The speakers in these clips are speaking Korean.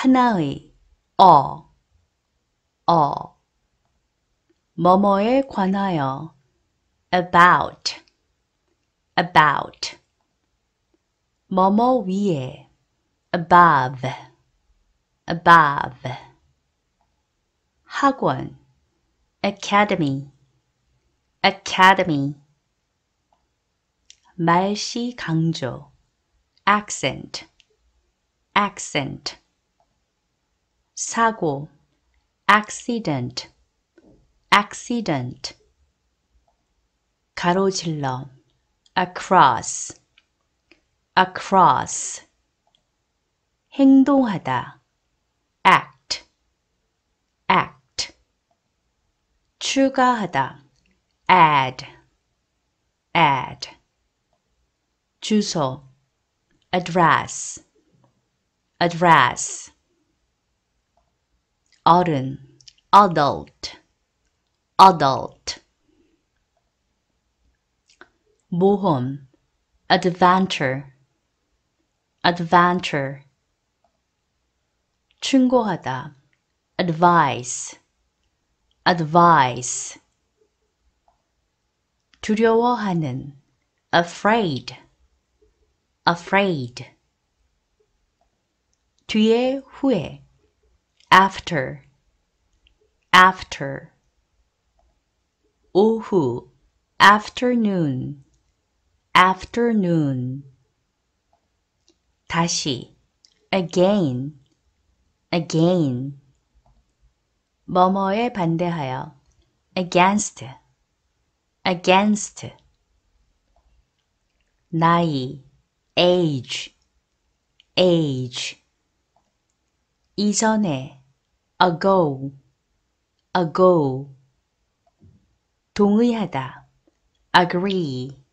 하나의 어, 어 뭐뭐에 관하여 about, about 뭐뭐 위에 above, above 학원 academy, academy 말씨 강조 accent, accent 사고 accident, accident 가로질러 across, across 행동하다 act, act 추가하다 add, add 주소 address, address 어른 adult, adult 모험 adventure, adventure 충고하다 advice, advice 두려워하는 afraid, afraid 뒤에 후에 after, after 오후 afternoon, afternoon 다시 again, again 뭐뭐에 반대하여 against, against 나이 age, age 이전에 ago, ago 동의하다 agree,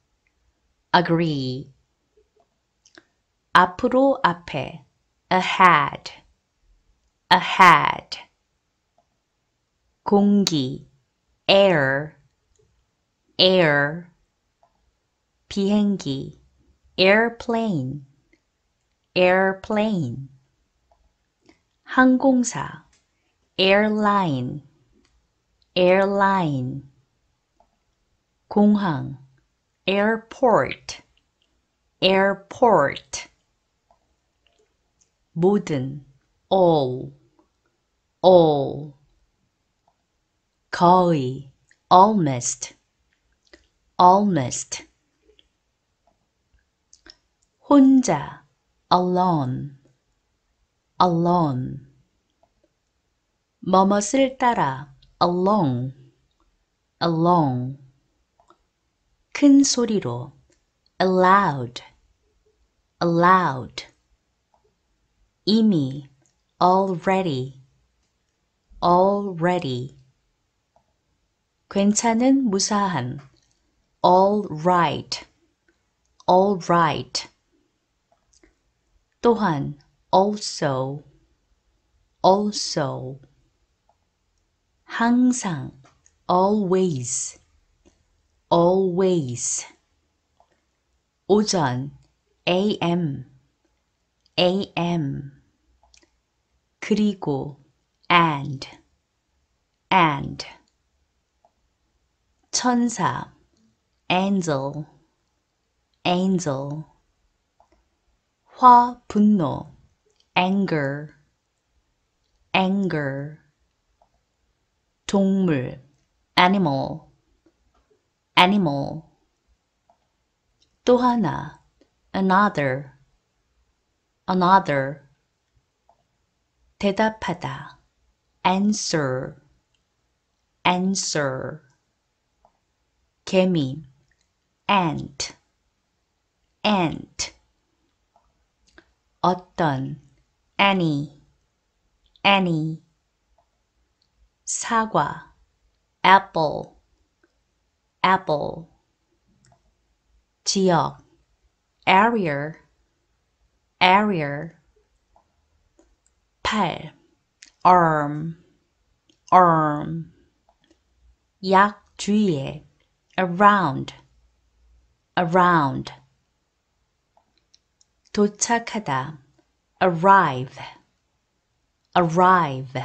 agree 앞으로 앞에 ahead, ahead 공기 air, air 비행기 airplane, airplane 항공사 airline, airline 공항 airport, airport 모든 all, all 거의 almost, almost 혼자 alone, alone 뭐뭇을 따라 along, along 큰 소리로 aloud, aloud 이미 already, already 괜찮은 무사한 all right, all right 또한 also, also 항상 always, always 오전 am, am 그리고 and, and 천사 angel, angel 화, 분노 anger, anger 동물 animal, animal 또 하나 another, another 대답하다 answer, answer 개미 ant, ant 어떤 any, any 사과 apple, apple 지역 area, area 팔 arm, arm 약 주위에 around, around 도착하다 arrive, arrive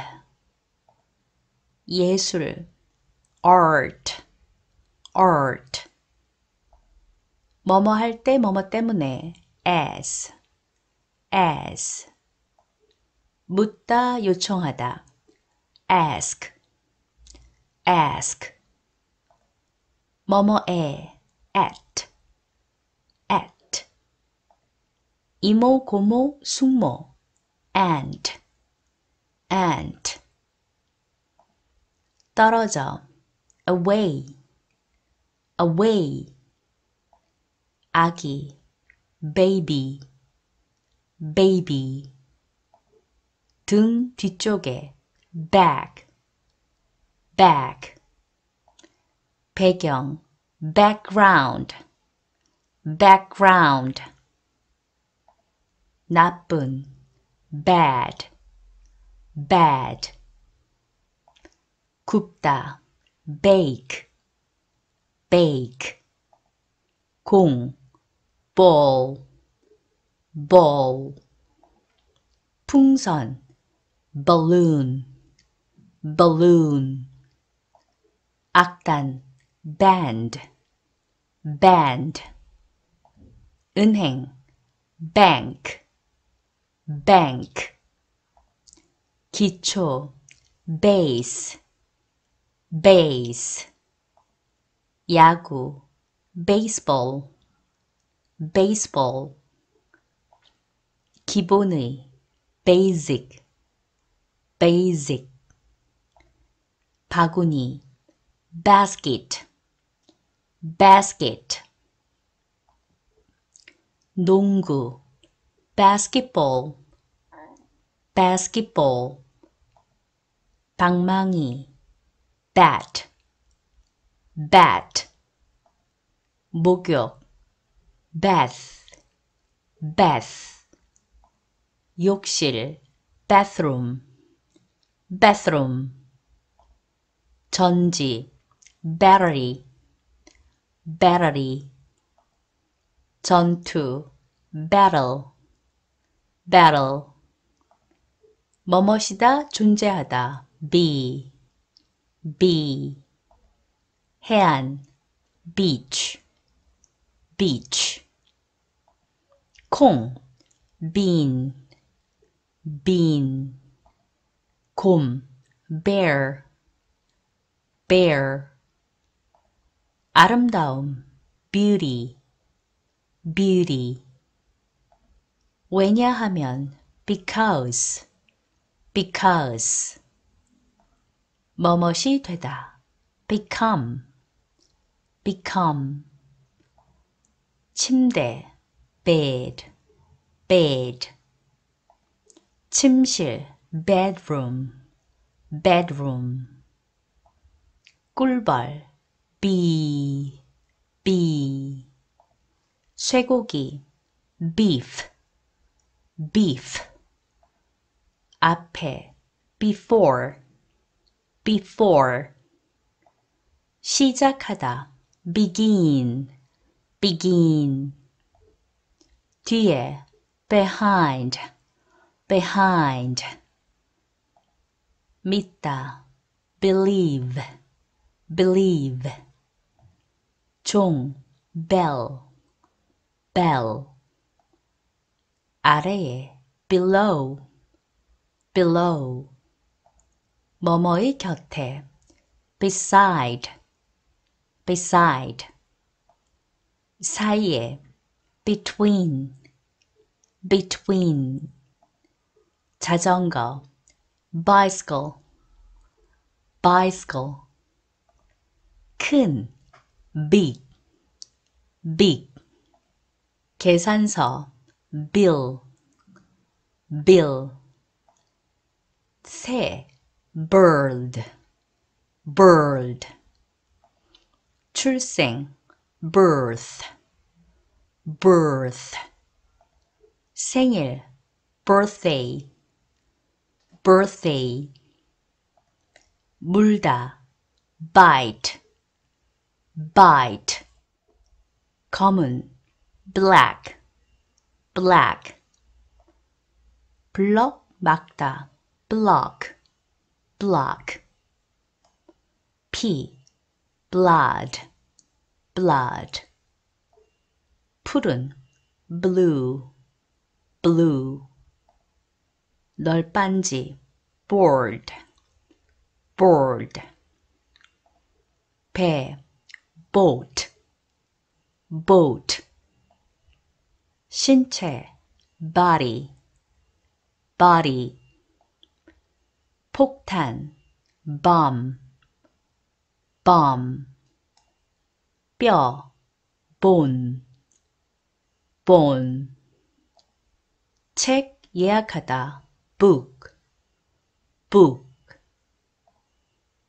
예술 art art 뭐뭐 할 때 뭐뭐 때문에 as as 묻다 요청하다 ask ask 뭐뭐에 at at 이모 고모 숙모 aunt aunt 떨어져 away away 아기 baby baby 등 뒤쪽에 back back 배경 background background 나쁜 bad bad 굽다 bake bake 공 ball ball 풍선 balloon balloon 악단 band band 은행 bank bank 기초 base base 야구 baseball baseball 기본의 basic basic 바구니 basket basket 농구 basketball basketball 방망이 bat bat 목욕 bath bath 욕실 bathroom bathroom 전지 battery battery 전투 battle battle 뭐뭇이다 존재하다 be be 해안 beach beach 콩 bean bean 곰 bear bear 아름다움 beauty beauty 왜냐하면 because because 뭐뭇이 되다 become become 침대 bed bed 침실 bedroom bedroom 꿀벌 bee bee 쇠고기 beef beef 앞에 before before 시작하다 begin begin 뒤에 behind behind 믿다 believe believe 종 bell bell 아래에 below below 뭐뭐의 곁에 beside beside 사이에 between between 자전거 bicycle bicycle 큰 big big 계산서 bill bill 새 bird bird 출생 birth birth 생일 birthday birthday 물다 bite bite 검은 black black 블럭 막다 block, block. P, blood, blood. 푸른, blue, blue. 널빤지, board, board. 배, boat, boat. 신체, body, body. 폭탄, bomb, bomb. 뼈, bone, bone. 책 예약하다, book, book.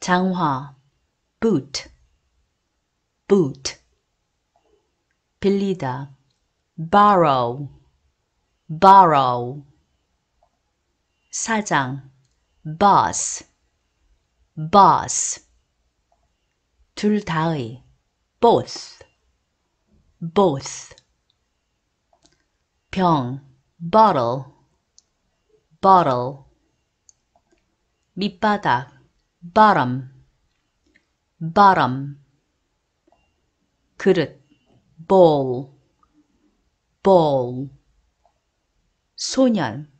장화, boot, boot. 빌리다, borrow, borrow. 사장, boss, boss. 둘 다의, both, both. 병, bottle, bottle. 밑바닥, bottom, bottom. 그릇, bowl, bowl. 소년,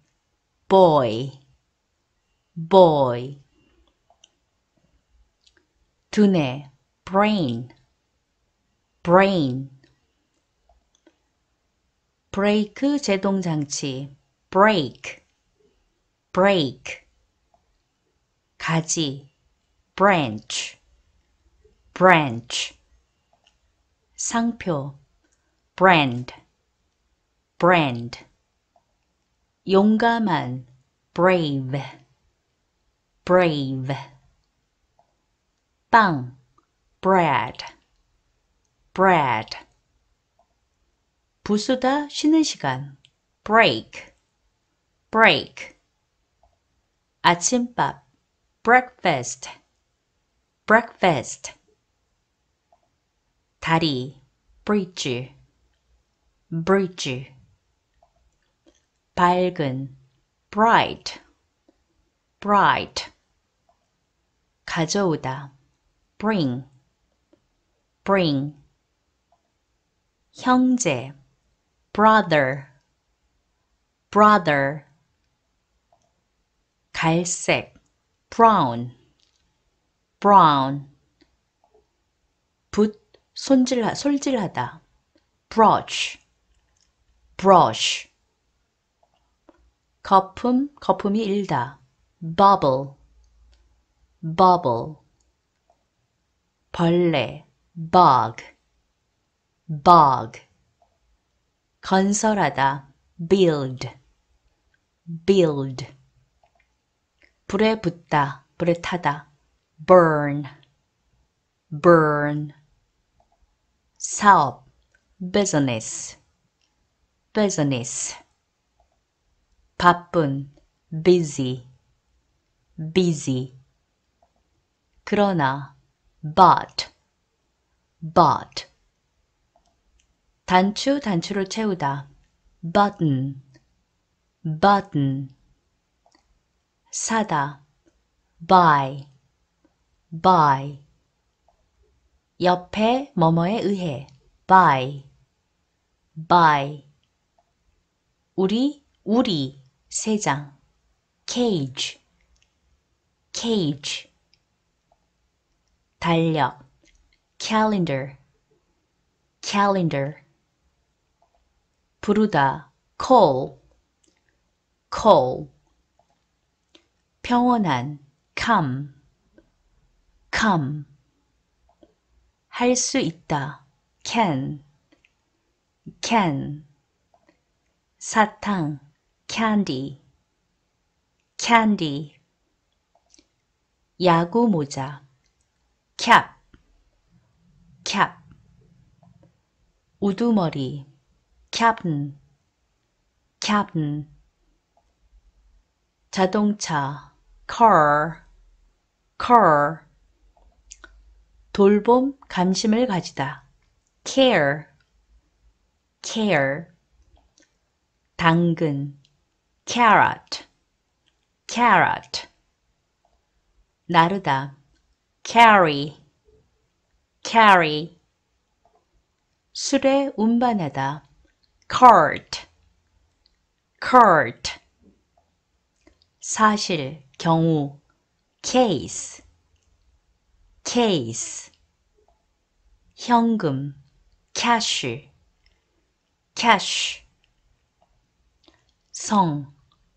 boy, boy. 두뇌, brain, brain. 브레이크 제동 장치, brake, brake. 가지, branch, branch. 상표, brand, brand. 용감한, brave, brave. 빵, bread, bread. 부수다 쉬는 시간, break, break. 아침밥, breakfast, breakfast. 다리, bridge, bridge. 밝은, bright, bright. 가져오다, bring, bring. 형제, brother, brother. 갈색, brown, brown. 붓, 손질하, 솔질하다, brush, brush. 거품, 거품이 일다, bubble, bubble. 벌레, bug, bug. 건설하다, build, build. 불에 붙다, 불에 타다, burn, burn. 사업, business, business. 바쁜, busy, busy. 그러나, but, but. 단추, 단추를 채우다. button, button. 사다. buy, buy. 옆에 뭐뭐에 의해. by, by. 우리, 우리. 세 장. cage, cage. 달력. calendar, calendar. 부르다. call, call. 평온한. come, come. 할 수 있다. can, can. 사탕. candy, candy. 야구 모자. Cap, cap. 우두머리. captain, captain. 자동차. car, car. 돌봄, 감심을 가지다. care, care. 당근, carrot, carrot 나르다 carry carry 술에 운반하다 cart cart 사실 경우 case case 현금 cash cash 성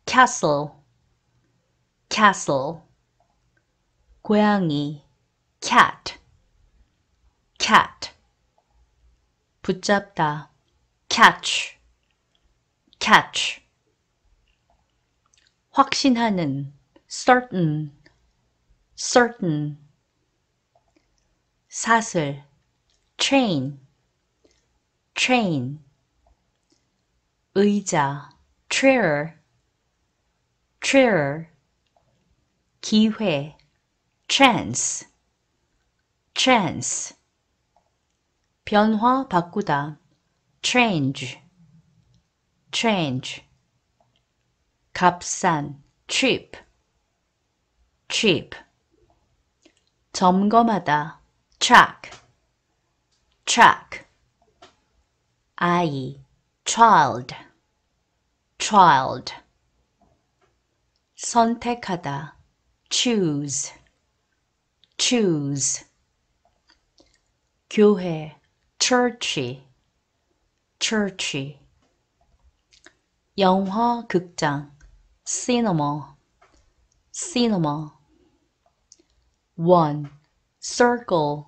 castle castle 고양이 cat cat 붙잡다 catch catch 확신하는 certain certain 사슬 train train 의자 chair chair 기회 chance chance 변화 바꾸다 change change 값싼 cheap cheap 점검하다 track track 아이 child child 선택하다 choose choose 교회 churchy churchy 영화 극장 cinema cinema one circle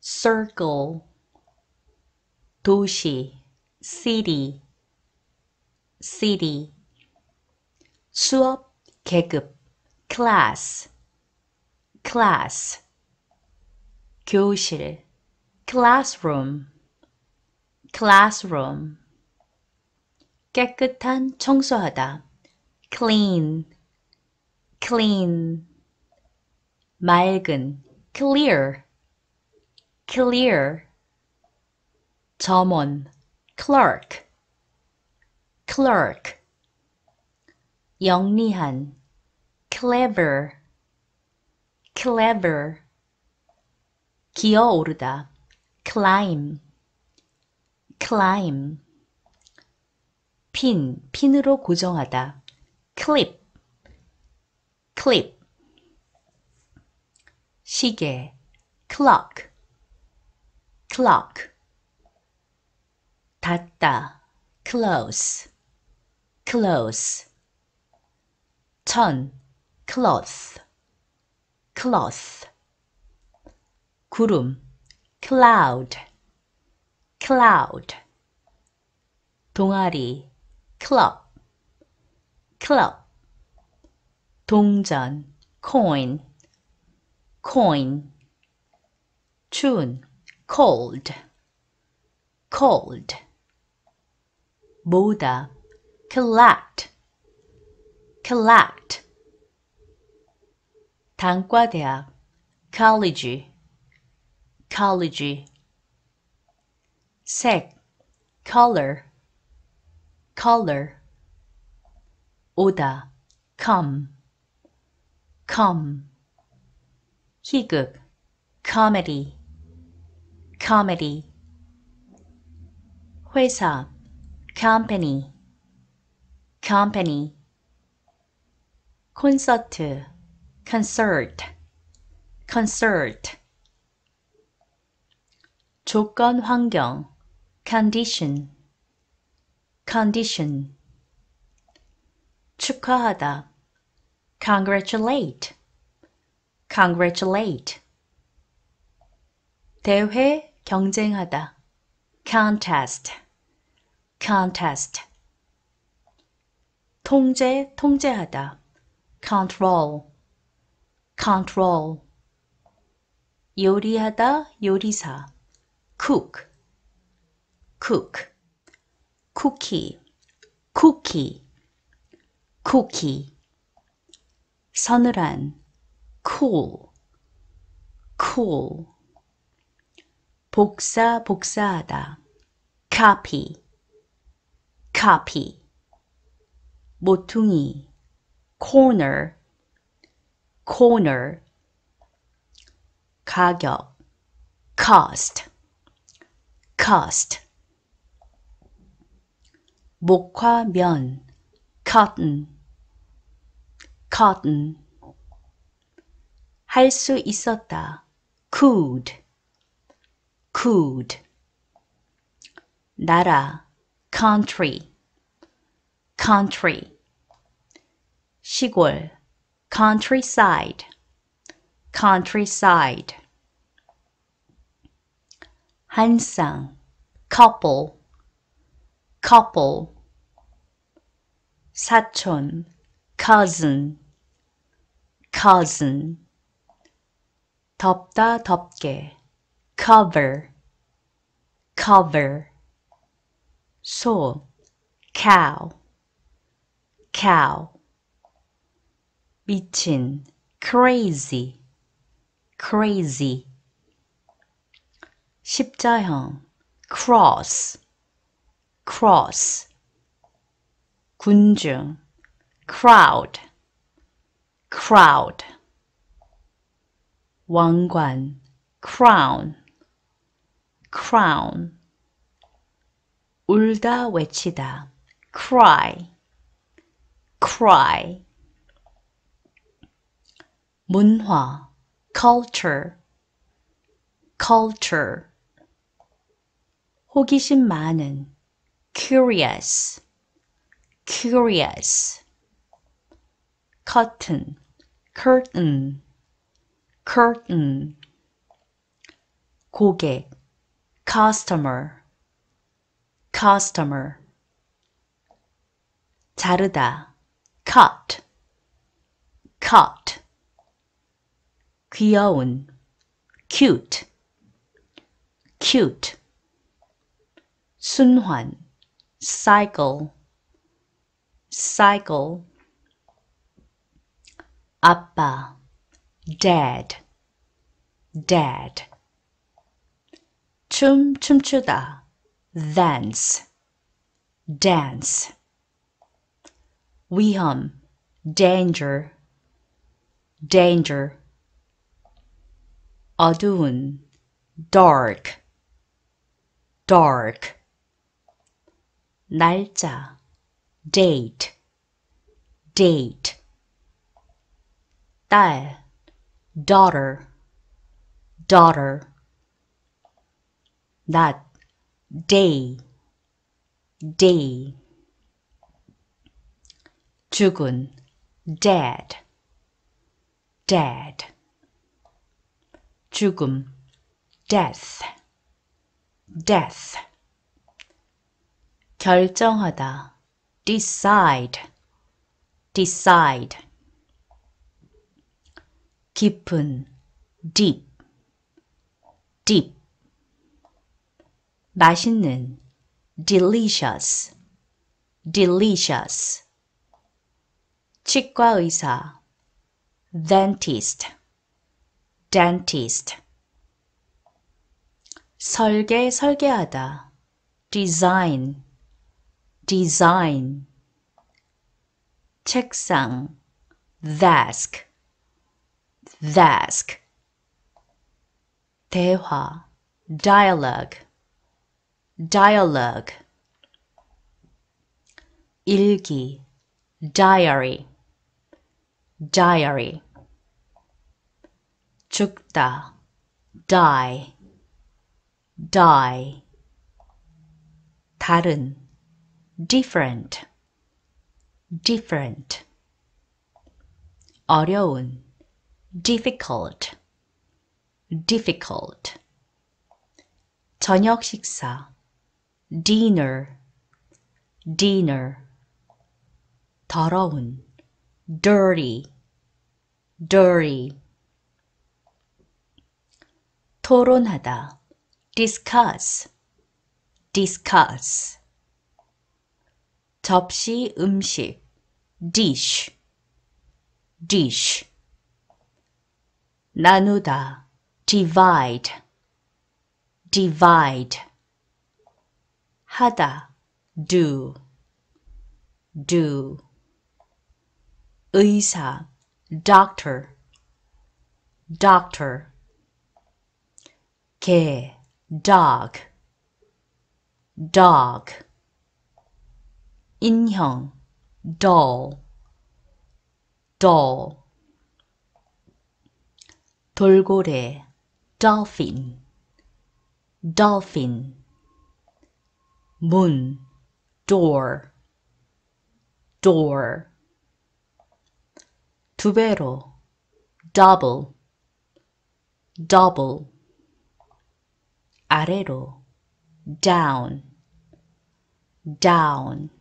circle 도시 city city 수업 계급 class class 교실 classroom classroom 깨끗한 청소하다 clean clean 맑은 clear clear 점원 clerk clerk 영리한 clever clever 기어오르다 climb climb 핀, 핀으로 고정하다 clip clip 시계 clock clock 닫다 close close 천 cloth cloth 구름 cloud cloud 동아리 club club 동전 coin coin 추운 cold cold 모으다 collect collect 단과대학 college college 색 color color 오다 come come 희극 comedy comedy 회사 company company 콘서트 concert concert 조건 환경 condition condition 축하하다 congratulate congratulate 대회 경쟁하다 contest contest 통제 통제하다 control control 요리하다 요리사 cook cook cookie cookie cookie 서늘한 cool cool 복사 복사하다 copy copy 모퉁이 corner, corner. 가격, cost, cost. 목화 면, cotton, cotton. 할 수 있었다, could, could. 나라, country, country. 시골, countryside, countryside. 한쌍, couple, couple. 사촌, cousin, cousin. 덥다 덥게, cover, cover. 소, cow, cow. 미친, crazy, crazy. 십자형, cross, cross. 군중, crowd, crowd. 왕관, crown, crown. 울다 외치다, cry, cry. 문화, culture, culture. 호기심 많은, curious, curious. curtain, curtain, curtain. 고객, customer, customer. 자르다, cut, cut. 귀여운, cute, cute. 순환, cycle, cycle. 아빠, dad, dad. 춤 춤추다, dance, dance. 위험, danger, danger. 어두운, dark, dark. 날짜, date, date. 딸, daughter, daughter. 낮, day, day. 죽은, dead, dead. 죽음, death, death. 결정하다, decide, decide. 깊은, deep, deep. 맛있는, delicious, delicious. 치과 의사, dentist, dentist. 설계 설계하다, design, design. 책상, desk, desk. 대화, dialogue, dialogue. 일기, diary, diary. 죽다, die, die. 다른, different, different. 어려운, difficult, difficult. 저녁 식사, dinner, dinner. 더러운, dirty, dirty. 토론하다, discuss, discuss. 접시 음식, dish, dish. 나누다, divide, divide. 하다, do, do. 의사 doctor doctor 개 dog dog 인형 doll doll 돌고래 dolphin dolphin 문 door door 두 배로 double double 아래로 down down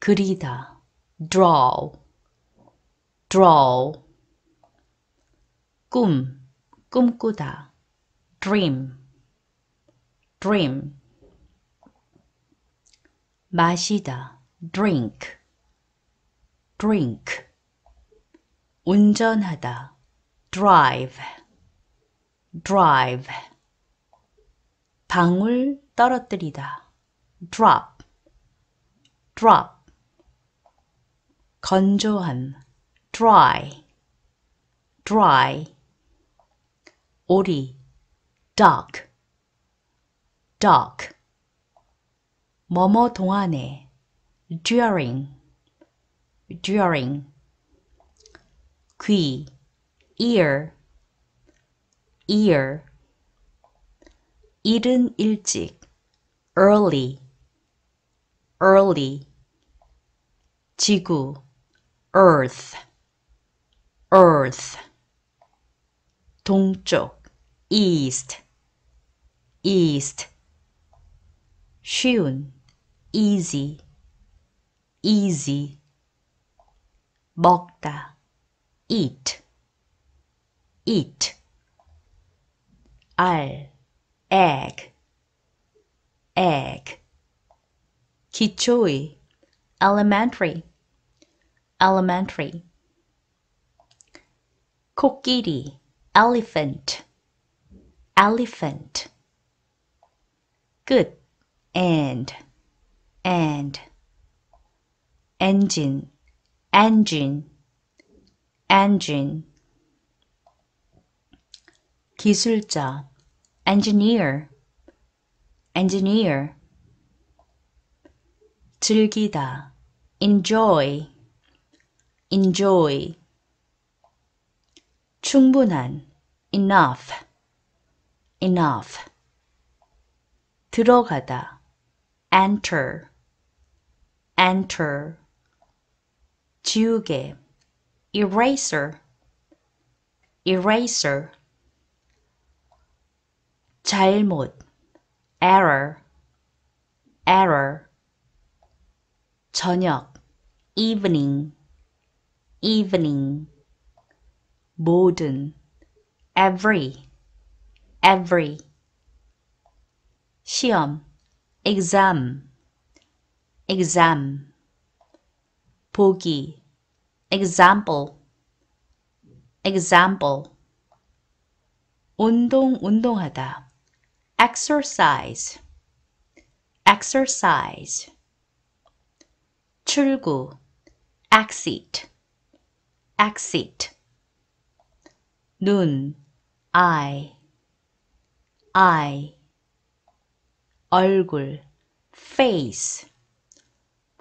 그리다 draw draw 꿈 꿈꾸다 dream dream 마시다 drink drink 운전하다 drive drive 방울 떨어뜨리다 drop drop 건조한 dry dry 오리 duck duck 뭐뭐 동안에 during during 귀 ear ear 이른 일찍 early early 지구 earth earth 동쪽 east east 쉬운 easy easy 먹다 eat eat 알 egg egg 기초의 elementary elementary 코끼리 elephant elephant 끝 and and engine engine engine 기술자 engineer engineer 즐기다 enjoy enjoy 충분한 enough enough 들어가다 enter enter 지우개 eraser eraser 잘못 error error 저녁 evening evening 모든 every every 시험 exam exam 보기 example example 운동 운동하다 exercise exercise 출구 exit exit 눈 eye eye 얼굴 face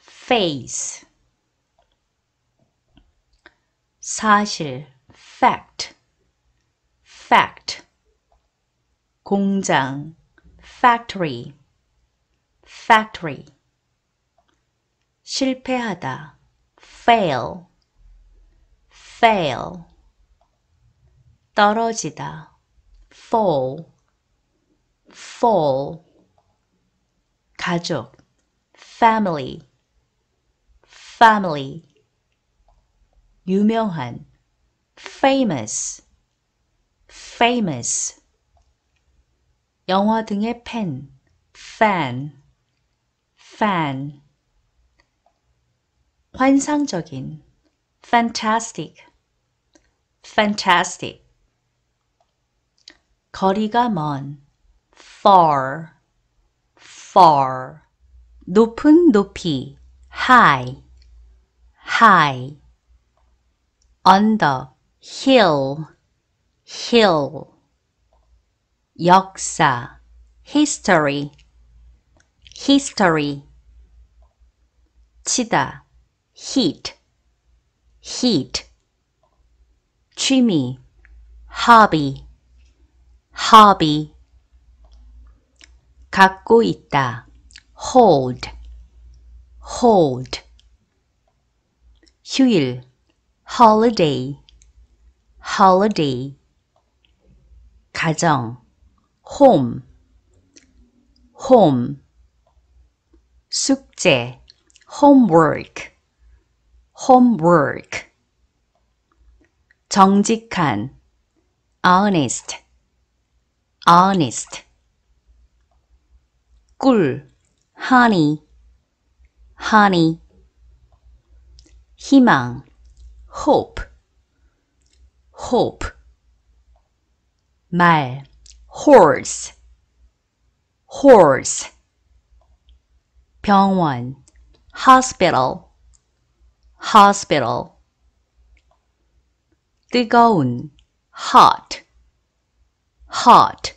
face 사실 fact fact 공장 factory factory 실패하다 fail fail 떨어지다 fall fall 가족 family family 유명한 famous famous 영화 등의 팬 fan fan 환상적인 fantastic fantastic 거리가 먼 far far 높은 높이 high high under hill hill 역사 history history 치다 heat heat 취미 hobby hobby 갖고 있다 hold hold 휴일 holiday holiday 가정 home home 숙제 homework homework 정직한 honest honest 꿀 honey honey 희망 hope hope 말 horse horse 병원 hospital hospital 뜨거운 hot hot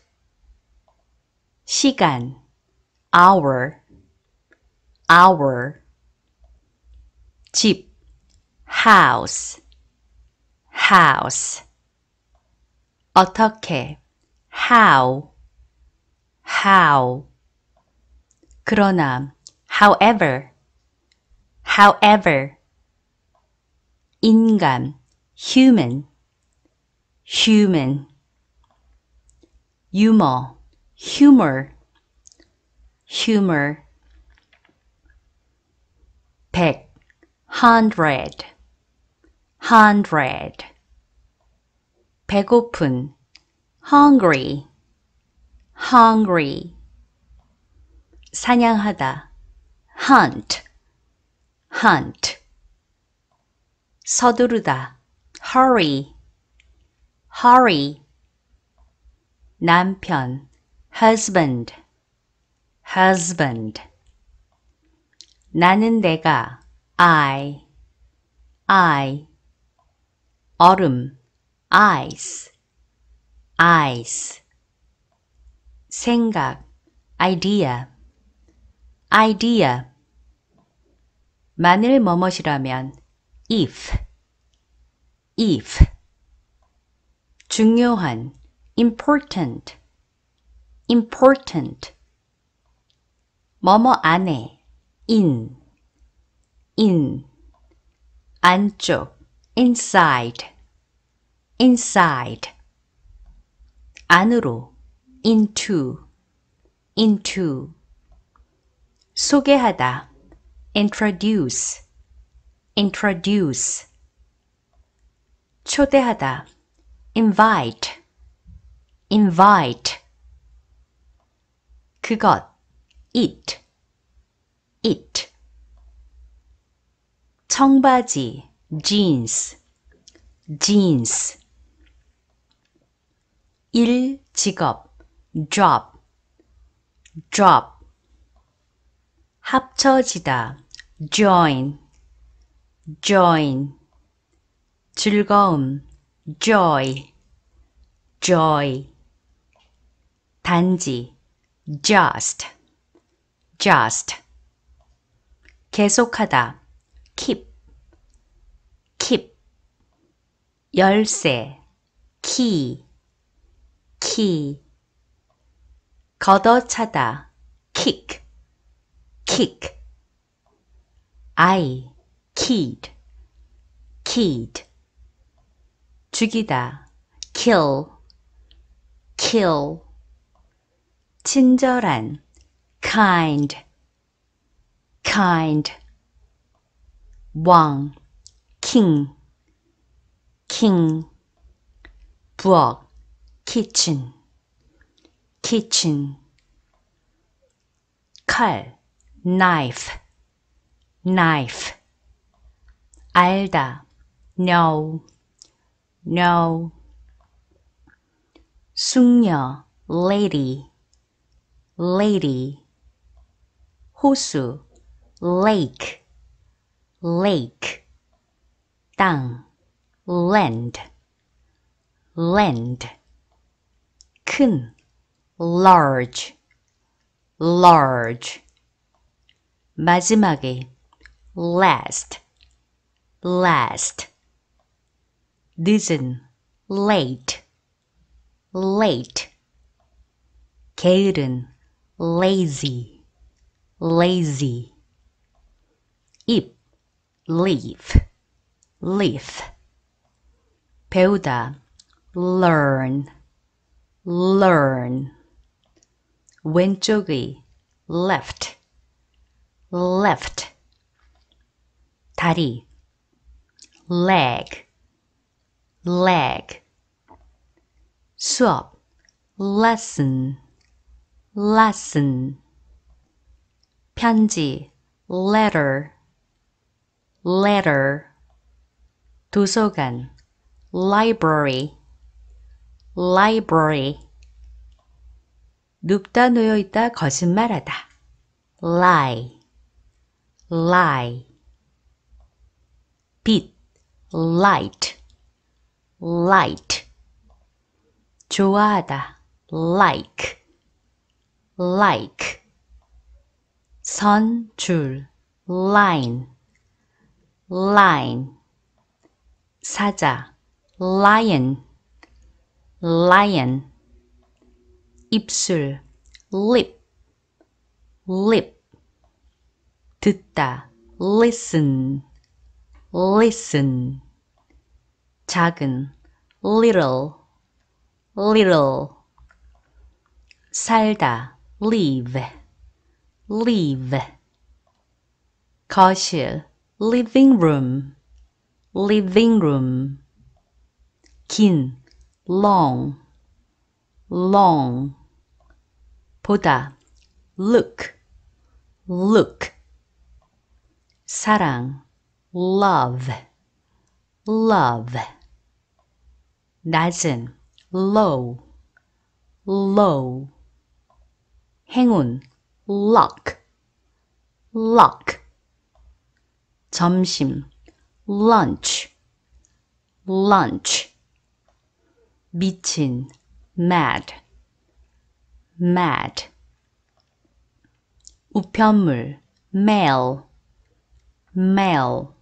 시간 hour hour 집 house house 어떻게 how how 그러나 however however 인간 human human 유머 humor humor 백 hundred hundred 배고픈 hungry hungry 사냥하다 hunt hunt 서두르다 hurry hurry 남편 husband husband 나는 내가 I I 얼음 ice ice 생각 idea idea 만일 뭐뭇이라면 if if 중요한 important important 뭐뭐 안에 in in 안쪽 inside inside 안으로 into into 소개하다 introduce introduce 초대하다 invite invite 그것 it it 청바지 jeans jeans 일 직업 job job 합쳐지다 join join 즐거움 joy joy 단지 just just 계속하다 keep keep 열쇠 key key 걷어차다 kick kick I keyed keyed 죽이다 kill kill 친절한 kind kind 왕 king king 부엌 kitchen kitchen 칼 knife knife 알다 know know 숙녀 lady lady 호수 lake lake 땅 land land 큰 large large 마지막에 last last 늦은 late late 게으른 lazy lazy 잎 leaf leaf 배우다 learn learn 왼쪽의 left left 다리 leg Leg 수업 lesson lesson 편지 letter letter 도서관 library library 눕다 놓여 있다 거짓말하다 lie lie 빛 light light 좋아하다 like like 선, 줄 line line 사자 lion lion 입술 lip lip 듣다 listen listen 작은 little little 살다 live live 거실 living room living room 긴 long long 보다 look look 사랑 love love 낮은 low low 행운 luck luck 점심 lunch lunch 미친 mad mad 우편물 mail mail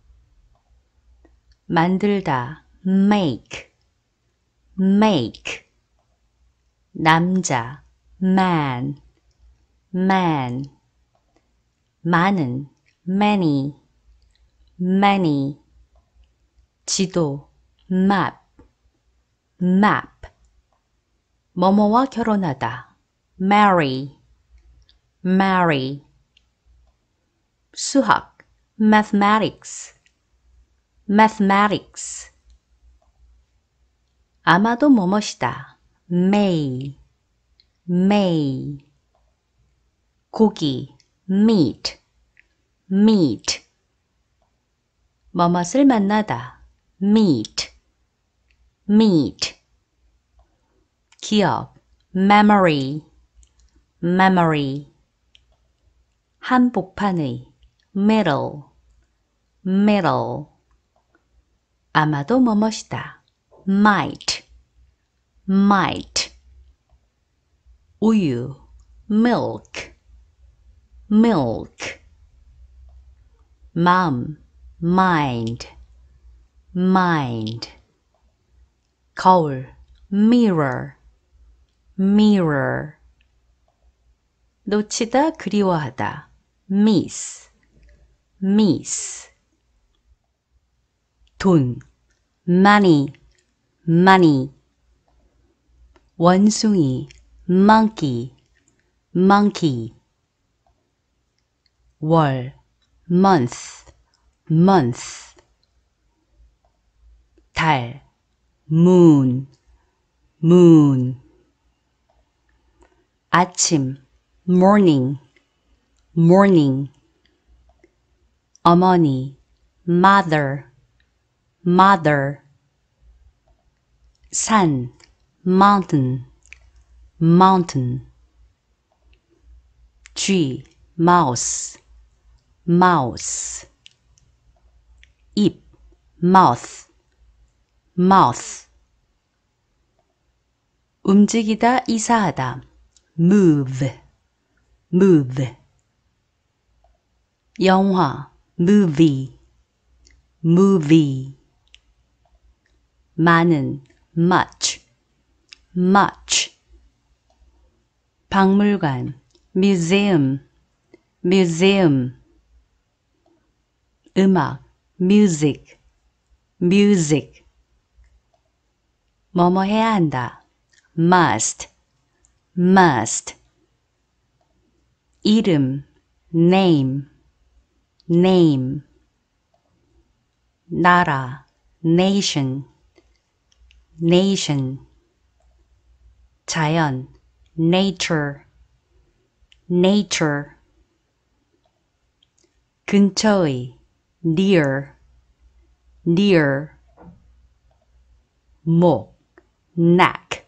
만들다 make make 남자 man man 많은 many many 지도 map map 뭐뭐와 결혼하다 marry marry 수학 mathematics mathematics 아마도 뭐뭇이다 may may 고기 meat meat 뭐뭇을 만나다 meet meet 기억 memory memory 한복판의 middle middle 아마도 뭐뭇이다 might might 우유 milk milk 마음 mind mind 거울 mirror mirror 놓치다 그리워하다 miss miss 돈 money money 원숭이 monkey monkey 월 month month 달 moon moon 아침 morning morning 어머니 mother mother 산 mountain mountain 쥐 mouse mouse 잎 mouth, mouth. 움직이다, 이사하다. move, move. 영화, movie, movie. 많은, much, much. 박물관, museum, museum. 음악, music, music. 뭐뭐 해야 한다. must, must. 이름, name, name. 나라, nation, nation. 자연, nature, nature. 근처의, near, near. 목, neck,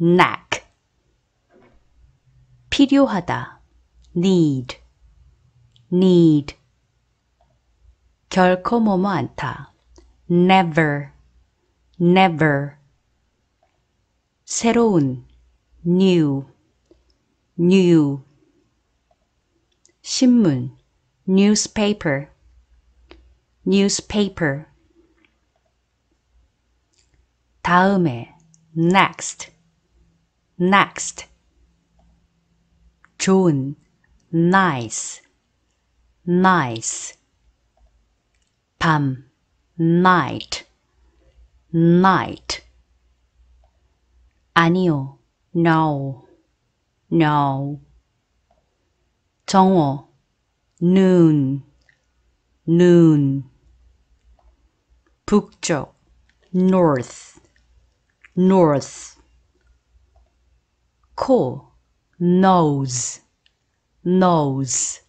neck. 필요하다, need, need. 결코 뭐뭐 않다, never, never. 새로운, new, new. 신문, newspaper, newspaper. 다음에, next, next. 좋은, nice, nice. 밤, night, night. 아니요, no, no. 정오, noon, noon. 북쪽, north, north. 코, nose, nose.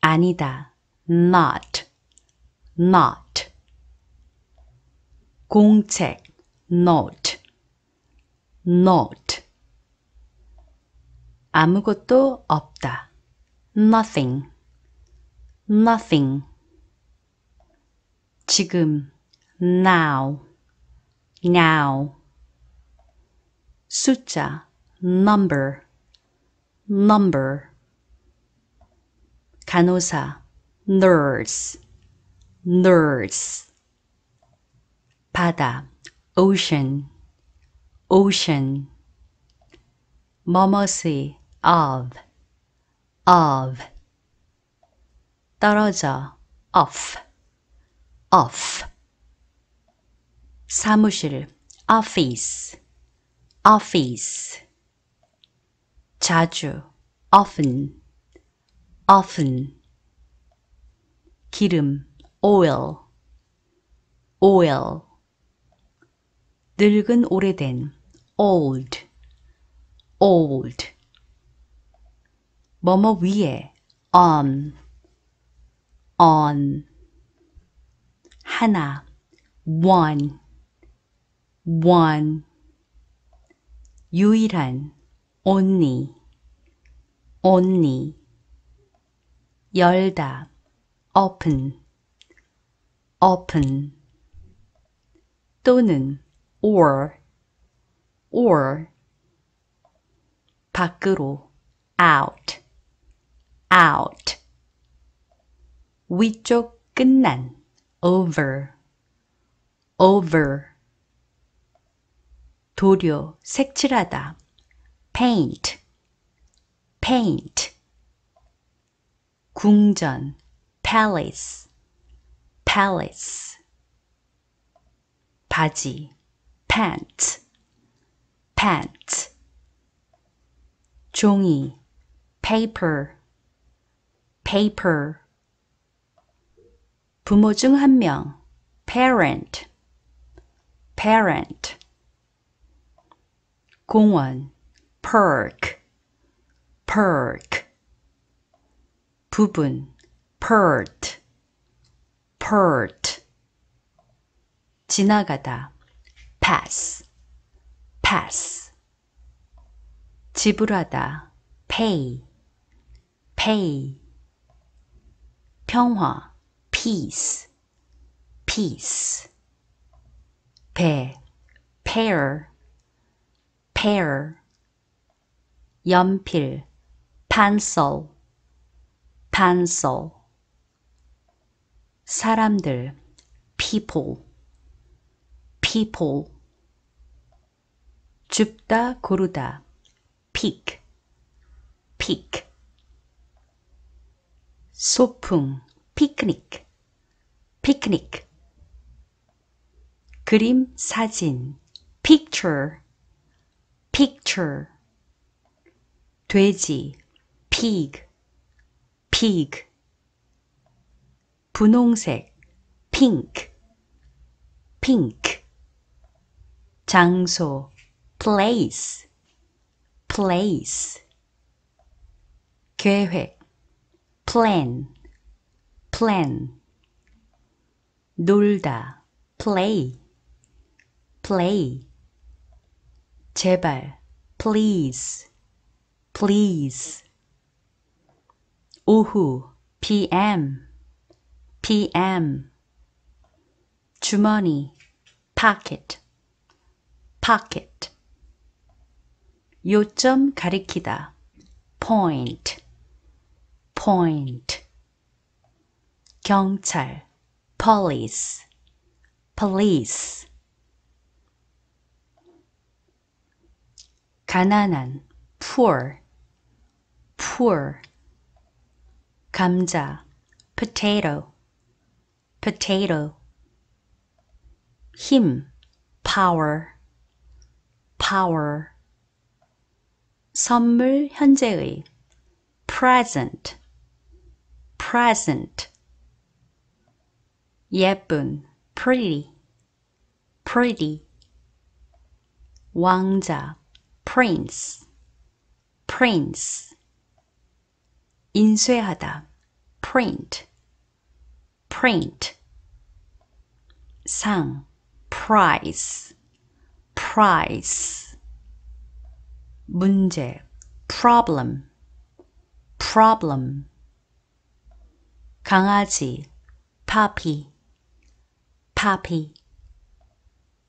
아니다, not, not. 공책, note, note. 아무것도 없다. nothing, nothing. 지금, now, now. 숫자, number, number. 간호사, nurse, nurse. 바다, ocean, ocean. 뭐뭐의 of, of. 떨어져, off, off. 사무실, office, office. 자주, often, often. 기름, oil, oil. 늙은 오래된, old, old. 뭐뭐 위에, on, on. 하나, one, one. 유일한, only, only. 열다, open, open. 또는, or, or. 밖으로, out, out. 위쪽 끝난, over, over. 도료, 색칠하다, paint, paint. 궁전, palace, palace. 바지, pants, pants. 종이, paper, paper. 부모 중 한 명, parent, parent. 공원, perk, perk. 부분, pert, pert. 지나가다, pass, pass. 지불하다, pay, pay. 평화, peace, peace 배 pear pear 연필 pencil pencil 사람들 people people 줍다 고르다 pick pick 소풍 피크닉 피크닉 그림 사진 picture picture 돼지 pig pig 분홍색 pink pink 장소 place place 계획 plan plan 놀다 play play 제발 please please 오후 pm pm 주머니 pocket pocket 요점 가리키다 point point 경찰 police police 가난한 poor poor 감자 potato potato 힘 power power 선물 현재의 present present 예쁜 pretty pretty 왕자 prince prince 인쇄하다 print print 상 prize prize 문제 problem problem 강아지 puppy puppy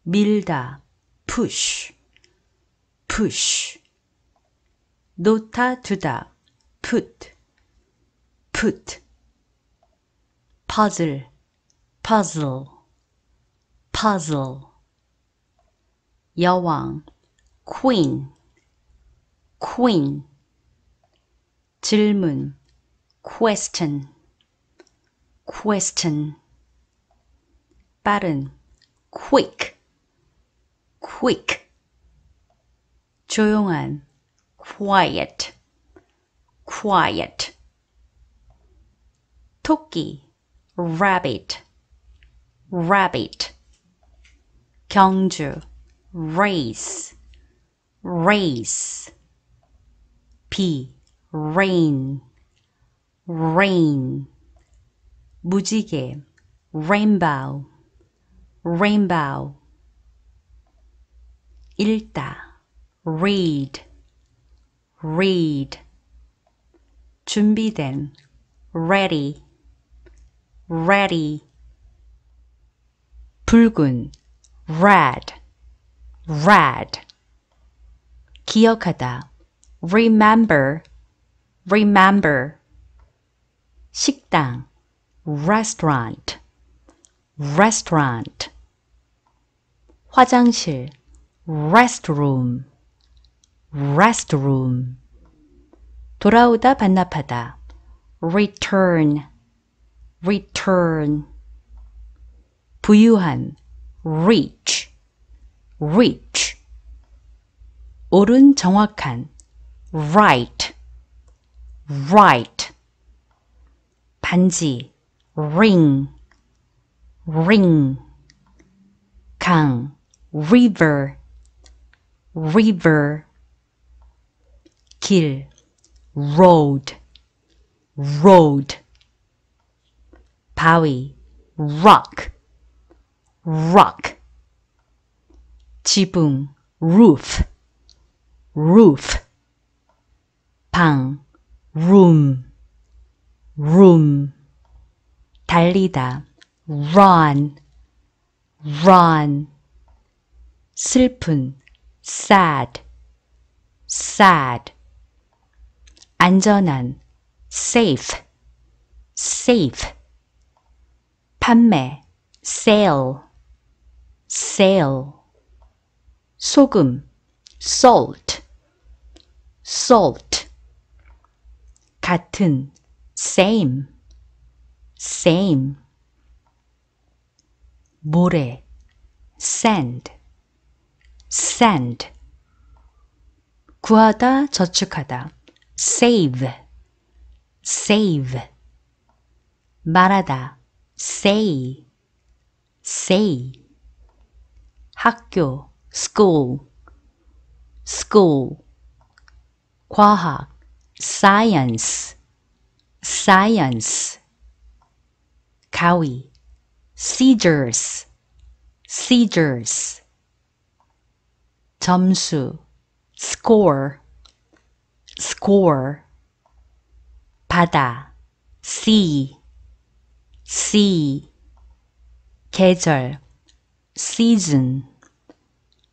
밀다 push push 놓다 두다 put put puzzle puzzle puzzle 여왕 queen queen 질문 question question 빠른 quick quick 조용한 quiet quiet 토끼 rabbit rabbit 경주 race race 비 rain rain 무지개 rainbow rainbow 읽다 read read 준비된 ready ready 붉은 red red 기억하다 remember remember 식당 restaurant restaurant 화장실 restroom restroom 돌아오다 반납하다 return return 부유한 reach reach 옳은 정확한 right right 반지 ring ring 강 river river 길 road road 바위 rock rock 지붕 roof roof 방 room room 달리다 run run 슬픈 sad sad 안전한 safe safe 판매 sale sale 소금 salt salt 같은 same same 모래 sand sand 구하다 저축하다 save save 말하다 say say 학교 school school 과학 science science 가위 scissors scissors 점수 score score 바다 sea sea 계절 season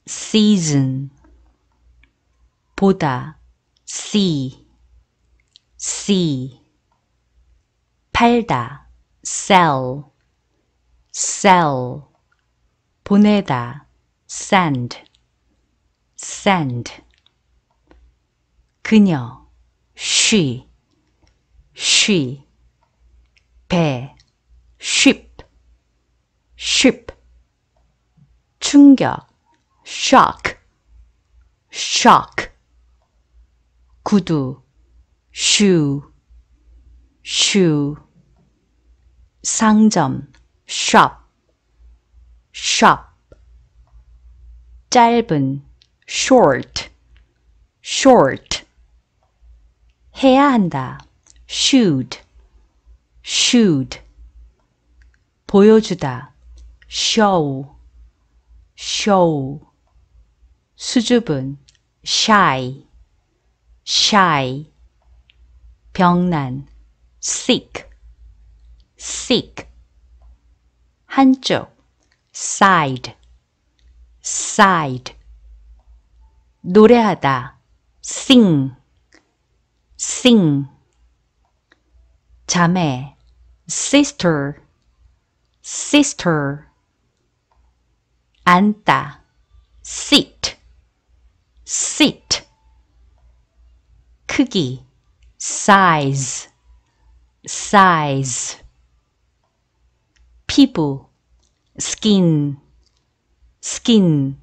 season 보다 see See 팔다 sell sell 보내다 send send 그녀 she she 배 ship ship 충격 shock shock 구두 shoe shoe 상점 shop shop 짧은 short short 해야 한다 should should 보여주다 show show 수줍은 shy shy 병난 sick sick 한쪽 side side 노래하다 sing sing 자매 sister sister 앉다 sit sit 크기 size size 피부 skin skin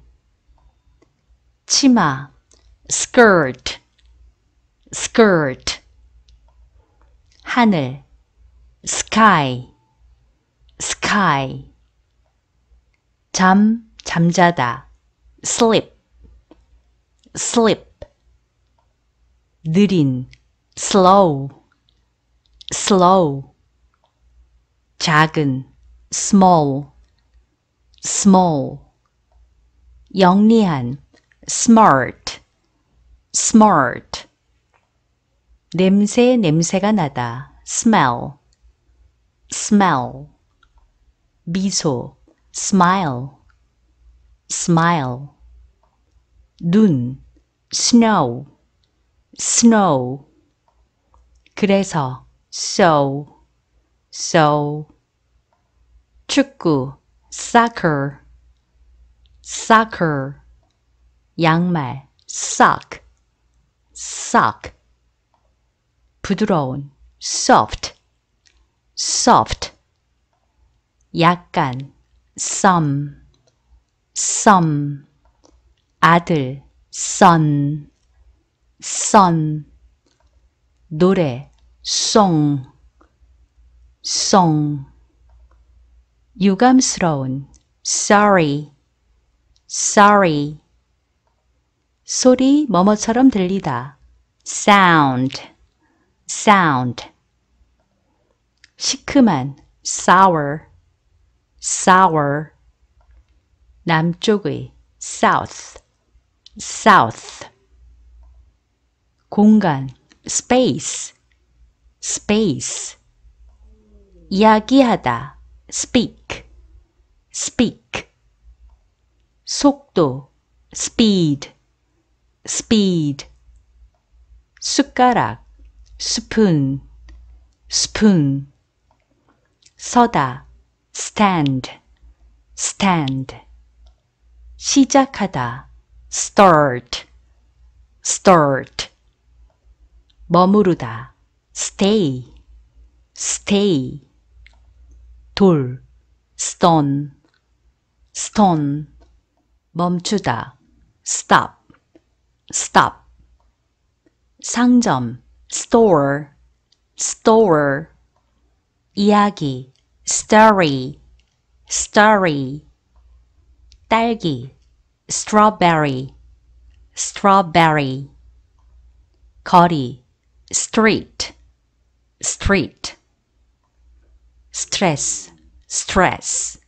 치마 skirt skirt 하늘 sky sky 잠 잠자다 sleep sleep 느린 slow slow 작은 small small 영리한 smart smart 냄새 냄새가 나다 smell smell 미소 smile smile 눈 snow snow 그래서 so so 축구 soccer soccer 양말 sock sock 부드러운 soft soft 약간 some some 아들 son son 노래 song song 유감스러운 sorry sorry 소리 뭐뭐처럼 들리다 sound sound 시큼한 sour sour 남쪽의 south south 공간 space space 이야기하다 speak speak 속도 speed speed 숟가락 spoon spoon 서다 stand stand 시작하다 start start 머무르다 stay stay 돌 stone stone 멈추다 stop stop 상점 store store 이야기 story story 딸기 strawberry strawberry 거리 street street stress stress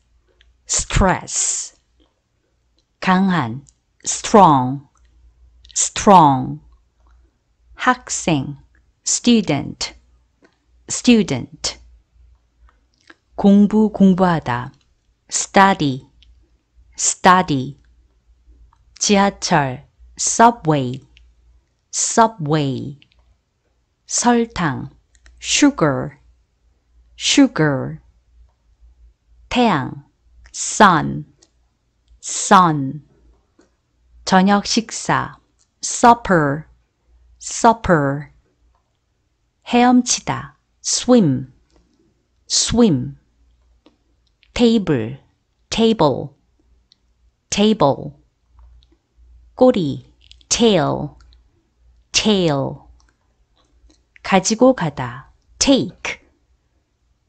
stress 강한 strong strong 학생 student student 공부 공부하다 study study 지하철 subway subway 설탕 sugar sugar 태양 sun sun 저녁 식사 supper supper 헤엄치다 swim swim table table table 꼬리 tail tail 가지고 가다 take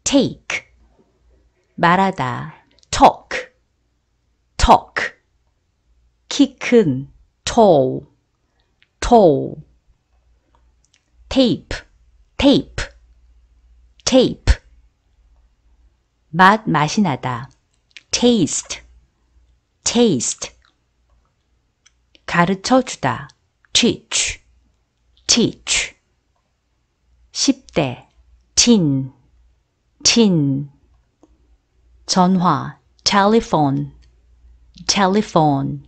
take 말하다 talk talk 키 큰 tall tall tape tape tape 맛 맛이 나다 taste taste 가르쳐 주다 teach teach 10대 teen teen 전화 telephone telephone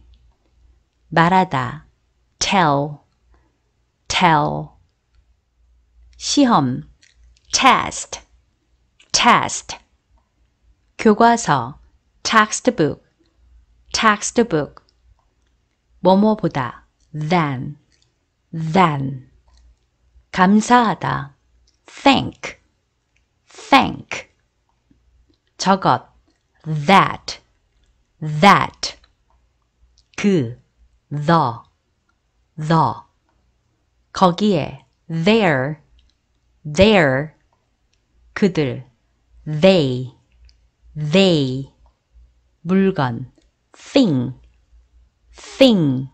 말하다 tell tell 시험 test test 교과서 textbook textbook 뭐뭐보다 than than 감사하다 thank thank 저것 that that 그 the the 거기에 there there 그들 they they 물건 thing thing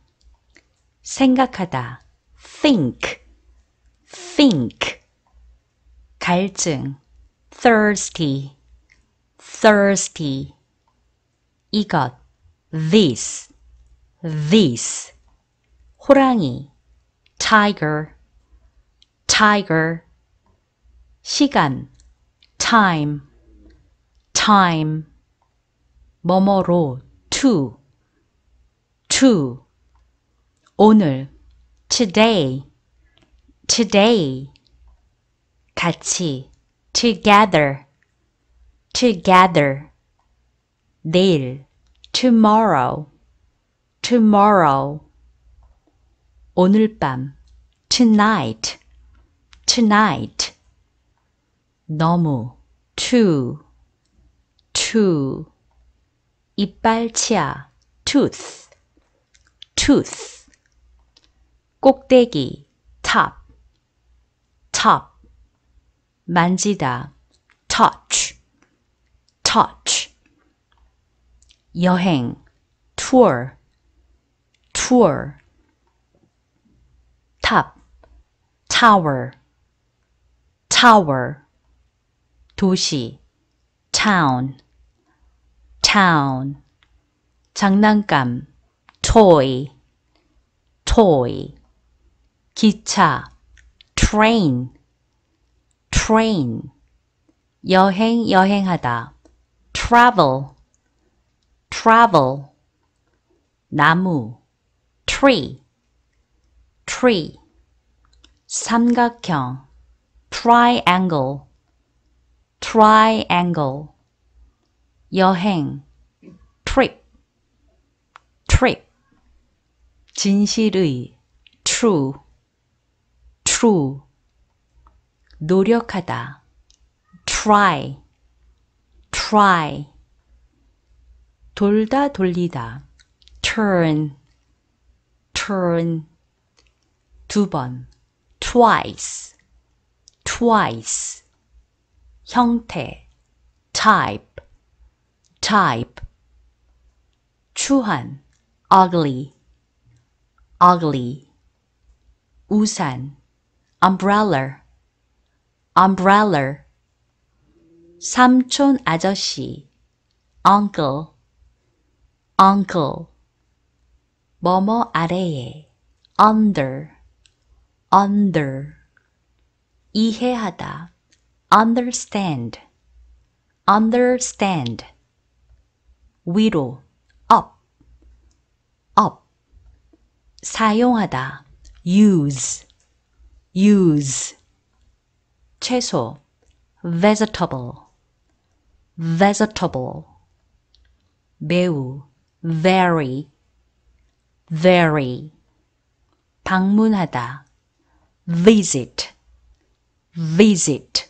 생각하다 think think 갈증 thirsty thirsty 이것 this this 호랑이 tiger tiger 시간 time time 뭐뭐로 to to 오늘 today today 같이 together together 내일 tomorrow tomorrow 오늘 밤 tonight tonight 너무 too too 이빨 치아 tooth tooth 꼭대기 top top 만지다 touch touch 여행 tour tour top tower tower 도시 town town 장난감 toy toy 기차 train train 여행 여행하다 travel travel 나무 tree tree 삼각형 triangle triangle 여행 trip trip 진실의 true true 노력하다 try try 돌다 돌리다 turn turn 두 번 twice twice 형태 type type 추한 ugly ugly 우산 umbrella umbrella 삼촌 아저씨 uncle uncle 뭐뭐 아래에 under under 이해하다 understand understand 위로 up up 사용하다 use use 채소 vegetable vegetable 매우 very very 방문하다 visit visit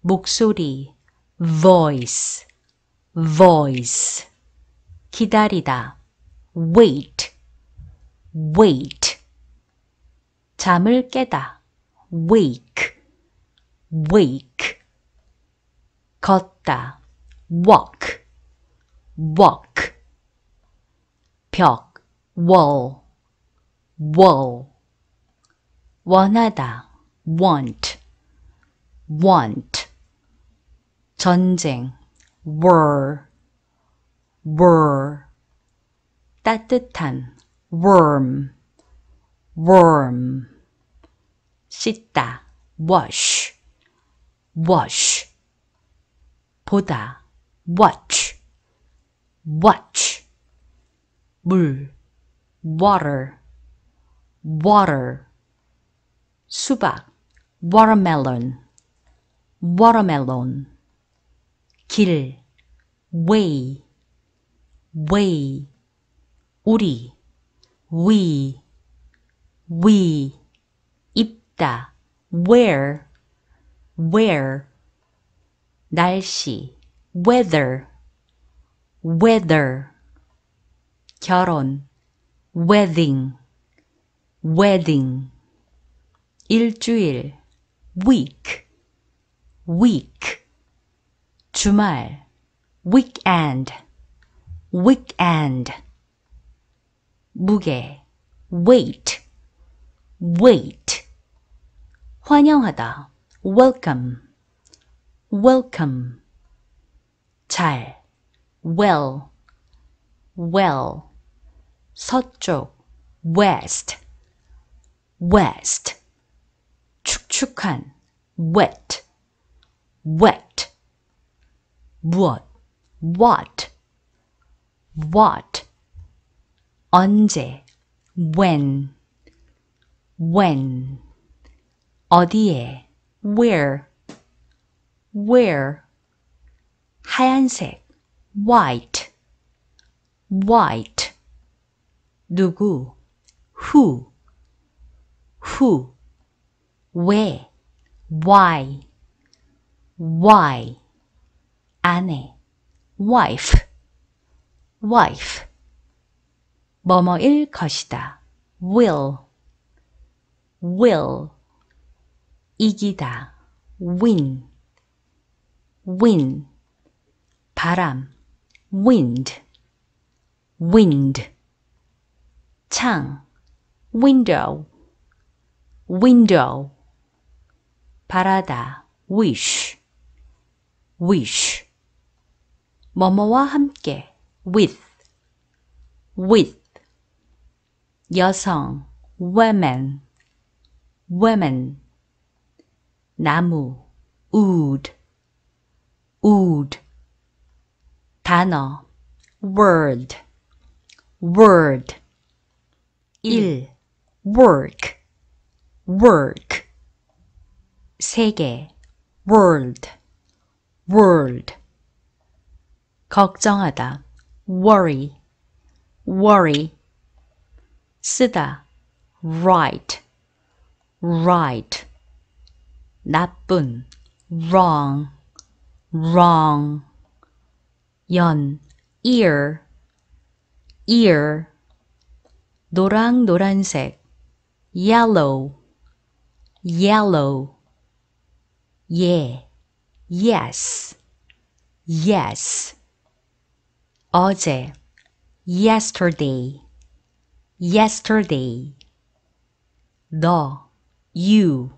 목소리 voice voice 기다리다 wait wait 잠을 깨다 wake wake 걷다 walk walk 벽 wall wall 원하다 want want 전쟁 war war 따뜻한 worm worm 씻다 wash Wash 보다 watch watch 물 water water 수박 watermelon watermelon 길 way way 우리 we we 입다 wear wear 날씨 weather weather 결혼 wedding wedding 일주일 week week 주말 weekend weekend 무게 weight weight 환영하다 welcome welcome 잘 well well 서쪽 west west 축축한 wet wet 무엇 what what 언제 when when 어디에 where where 하얀색 white white 누구 who who 왜 why why 아내 wife wife 뭐뭐일 것이다 will will 이기다 win win 바람 wind wind 창 window window 바라다 wish wish 뭐뭐와 함께 with with 여성 women women 나무 wood wood 단어 word word 1. work work 세계 world world 걱정하다 worry worry 쓰다 right right 나쁜 wrong wrong 연 ear ear 노랑 노란색 yellow yellow 예 yes yes 어제 yesterday yesterday 너 you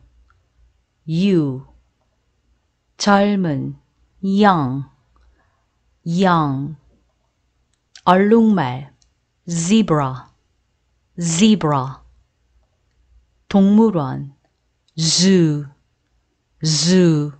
You 젊은 young young 얼룩말 zebra zebra 동물원 zoo zoo